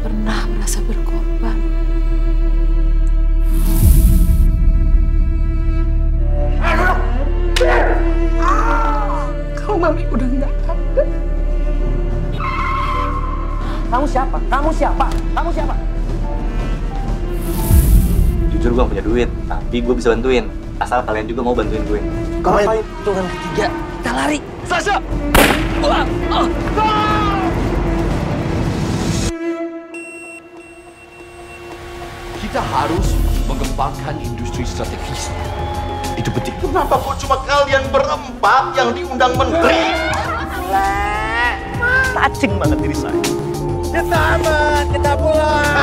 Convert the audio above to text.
pernah merasa berkorban. Kau mami udah nggak ada. Kamu siapa? Kamu siapa? Kamu siapa? Jujur gue punya duit, tapi gue bisa bantuin. Asal kalian juga mau bantuin gue. Kalian itu kan ketiga, kita lari. Sasha! Oh, oh. Kita harus mengembangkan industri strategis. Itu penting. Kenapa kok cuma kalian berempat yang diundang menteri? Cacing banget diri saya. Kita aman, kita pulang.